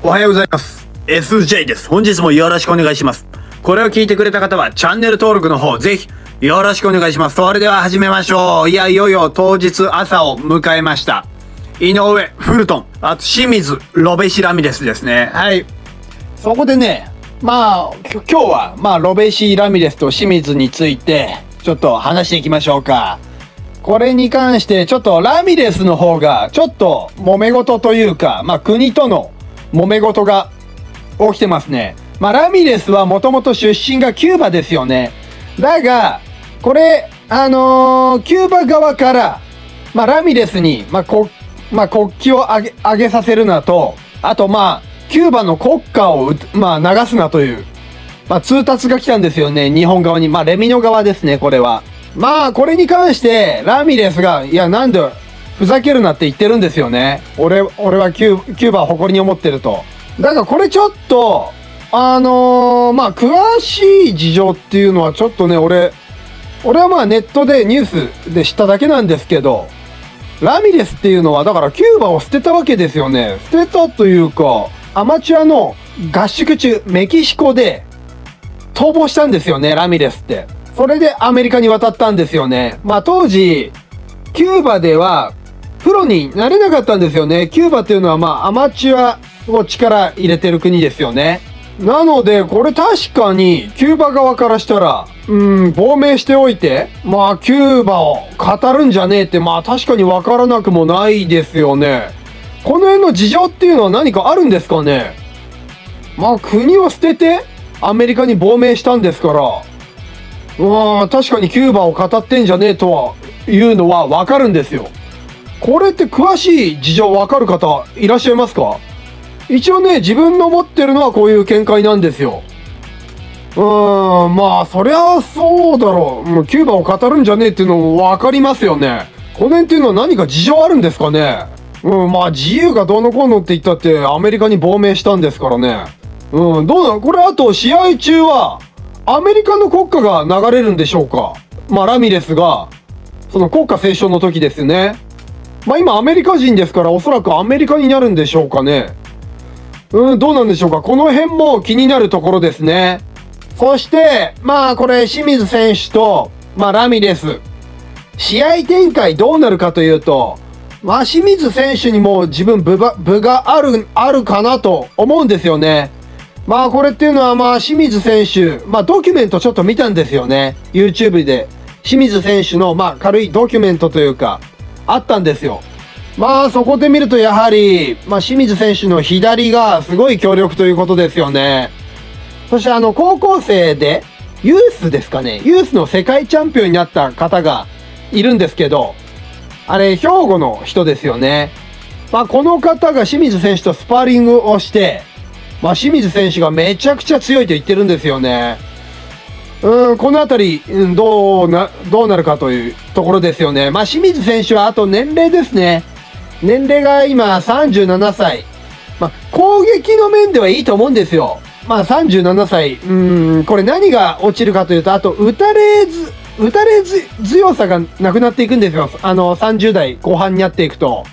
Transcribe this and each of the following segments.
おはようございます。SJ です。本日もよろしくお願いします。これを聞いてくれた方はチャンネル登録の方ぜひよろしくお願いします。それでは始めましょう。いや、いよいよ当日朝を迎えました。井上、フルトン、あと清水、ロベシラミレスですね。はい。そこでね、まあ、今日は、まあ、ロベシラミレスと清水について、ちょっと話していきましょうか。これに関して、ちょっとラミレスの方が、ちょっと揉め事というか、まあ国との揉め事が起きてますね。まあラミレスはもともと出身がキューバですよね。だが、これ、あのーキューバ側から、まあラミレスに、まあこ、まあ国旗を上げ、上げさせるなと、あとまあ、キューバの国歌を、まあ流すなという、まあ、通達が来たんですよね。日本側に。まあ、レミの側ですね、これは。まあ、これに関して、ラミレスが、いや、なんで、ふざけるなって言ってるんですよね。俺、俺はキューキューバを誇りに思ってると。だから、これちょっと、あのーまあ、詳しい事情っていうのはちょっとね、俺、俺はまあ、ネットでニュースで知っただけなんですけど、ラミレスっていうのは、だからキューバを捨てたわけですよね。捨てたというか、アマチュアの合宿中、メキシコで、逃亡したんですよね、ラミレスって。それでアメリカに渡ったんですよね。まあ当時、キューバではプロになれなかったんですよね。キューバっていうのはまあアマチュアを力入れてる国ですよね。なので、これ確かにキューバ側からしたら、うん、亡命しておいて、まあキューバを語るんじゃねえって、まあ確かにわからなくもないですよね。この辺の事情っていうのは何かあるんですかねまあ国を捨ててアメリカに亡命したんですから、まあ確かにキューバを語ってんじゃねえとはいうのはわかるんですよ。これって詳しい事情わかる方いらっしゃいますか？一応ね、自分の持ってるのはこういう見解なんですよ。うーん、まあそりゃそうだろう。もうキューバを語るんじゃねえっていうのもわかりますよね。この辺っていうのは何か事情あるんですかね？うん、まあ自由がどうのこうのって言ったってアメリカに亡命したんですからね。うん、どうなの？これあと試合中はアメリカの国歌が流れるんでしょうか？まあラミレスがその国歌斉唱の時ですね。まあ今アメリカ人ですからおそらくアメリカになるんでしょうかね。うん、どうなんでしょうかこの辺も気になるところですね。そして、まあこれ清水選手と、まあラミレス。試合展開どうなるかというと、まあ清水選手にも自分部が部がある、あるかなと思うんですよね。まあこれっていうのはまあ清水選手、まあドキュメントちょっと見たんですよね。YouTube で。清水選手のまあ軽いドキュメントというか、あったんですよ。まあそこで見るとやはり、まあ清水選手の左がすごい強力ということですよね。そしてあの高校生で、ユースですかね。ユースの世界チャンピオンになった方がいるんですけど、あれ兵庫の人ですよね。まあこの方が清水選手とスパーリングをして、まあ清水選手がめちゃくちゃ強いと言ってるんですよね。うん、このあたり、うんどうな、どうなるかというところですよね。まあ清水選手はあと年齢ですね。年齢が今37歳。まあ攻撃の面ではいいと思うんですよ。まあ37歳。うん、これ何が落ちるかというと、あと打たれず、打たれず強さがなくなっていくんですよ。あの30代後半になっていくと。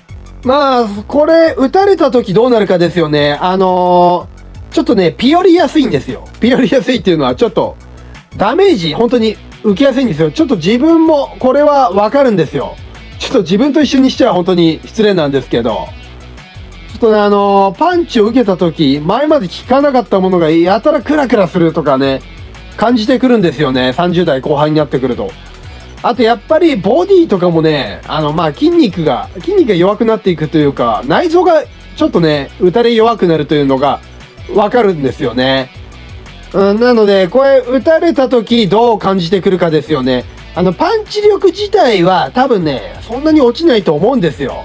まあ、これ、打たれた時どうなるかですよね。あのーちょっとね、ピヨりやすいんですよ。ピヨりやすいっていうのは、ちょっと、ダメージ、本当に受けやすいんですよ。ちょっと自分も、これはわかるんですよ。ちょっと自分と一緒にしては本当に失礼なんですけど、ちょっとね、あのーパンチを受けた時、前まで効かなかったものがやたらクラクラするとかね、感じてくるんですよね。30代後半になってくると。あとやっぱりボディとかもね、あのま筋肉が、筋肉が弱くなっていくというか、内臓がちょっとね、打たれ弱くなるというのがわかるんですよね。うん、なので、これ打たれた時どう感じてくるかですよね。あの、パンチ力自体は多分ね、そんなに落ちないと思うんですよ。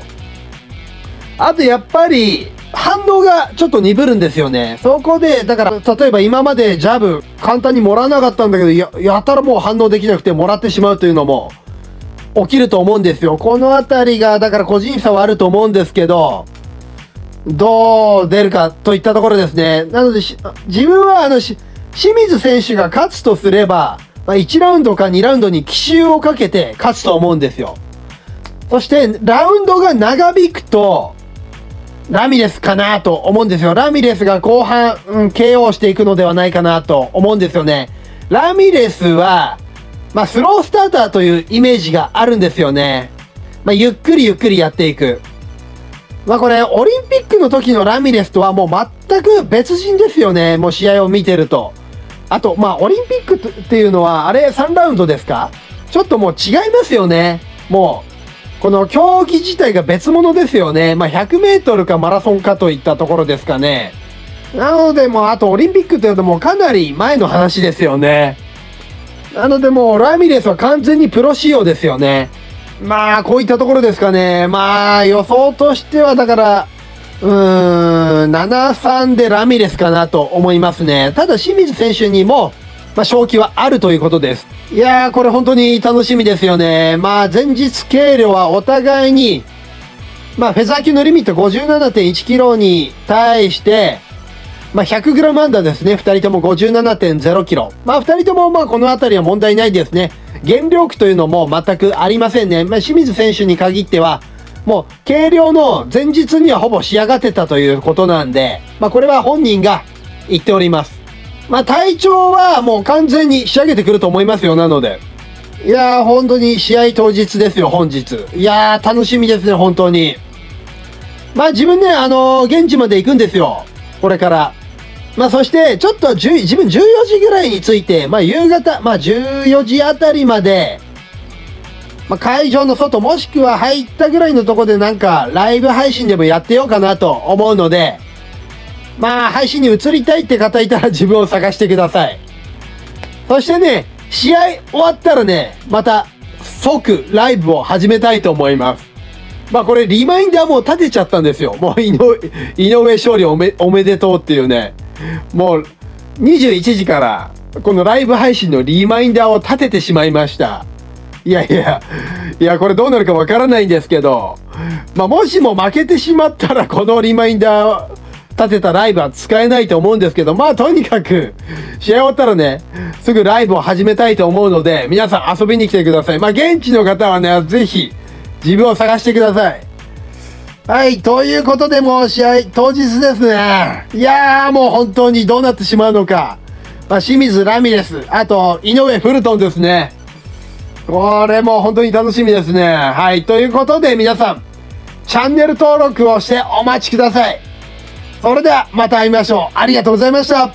あとやっぱり、反応がちょっと鈍るんですよね。そこで、だから、例えば今までジャブ簡単にもらわなかったんだけど、や、やたらもう反応できなくてもらってしまうというのも起きると思うんですよ。このあたりが、だから個人差はあると思うんですけど、どう出るかといったところですね。なので、自分はあの、清水選手が勝つとすれば、まあ、1ラウンドか2ラウンドに奇襲をかけて勝つと思うんですよ。そして、ラウンドが長引くと、ラミレスかなと思うんですよ。ラミレスが後半、うん、KO していくのではないかなと思うんですよね。ラミレスは、まあ、スロースターターというイメージがあるんですよね。まあ、ゆっくりゆっくりやっていく。まあ、これ、オリンピックの時のラミレスとはもう全く別人ですよね。もう試合を見てると。あと、まあ、オリンピックっていうのは、あれ3ラウンドですか？ちょっともう違いますよね。もう、この競技自体が別物ですよね。まあ、100メートルかマラソンかといったところですかね。なので、もう、あとオリンピックというともかなり前の話ですよね。なので、もう、ラミレスは完全にプロ仕様ですよね。まあ、こういったところですかね。まあ、予想としては、だから、うーん、7-3でラミレスかなと思いますね。ただ、清水選手にも、まあ、勝機はあるということです。いやー、これ本当に楽しみですよね。まあ、前日計量はお互いに、まあ、フェザー級のリミット57.1キロに対して、まあ、100グラムアンダーですね。二人とも57.0キロ。まあ、二人ともまあ、このあたりは問題ないですね。減量区というのも全くありませんね。まあ、清水選手に限っては、もう、計量の前日にはほぼ仕上がってたということなんで、まあ、これは本人が言っております。まあ、体調はもう完全に仕上げてくると思いますよ、なので。いやー、本当に試合当日ですよ、本日。いやー、楽しみですね、本当に。まあ、自分ね、あのー、現地まで行くんですよ。これから。まあ、そして、ちょっと自分14時ぐらいについて、まあ、夕方、まあ、14時あたりまで、まあ、会場の外もしくは入ったぐらいのとこでなんか、ライブ配信でもやってようかなと思うので、まあ、配信に移りたいって方いたら自分を探してください。そしてね、試合終わったらね、また即ライブを始めたいと思います。まあこれリマインダーもう立てちゃったんですよ。もう井上、井上勝利おめおめでとうっていうね。もう21時からこのライブ配信のリマインダーを立ててしまいました。いやいや、いやこれどうなるかわからないんですけど、まあもしも負けてしまったらこのリマインダー立てたライブは使えないと思うんですけど、まあとにかく、試合終わったらね、すぐライブを始めたいと思うので、皆さん遊びに来てください。まあ現地の方はね、ぜひ、自分を探してください。はい、ということでもう試合当日ですね。いやーもう本当にどうなってしまうのか。まあ、清水ラミレス、あと井上フルトンですね。これも本当に楽しみですね。はい、ということで皆さん、チャンネル登録をしてお待ちください。それではまた会いましょう。ありがとうございました。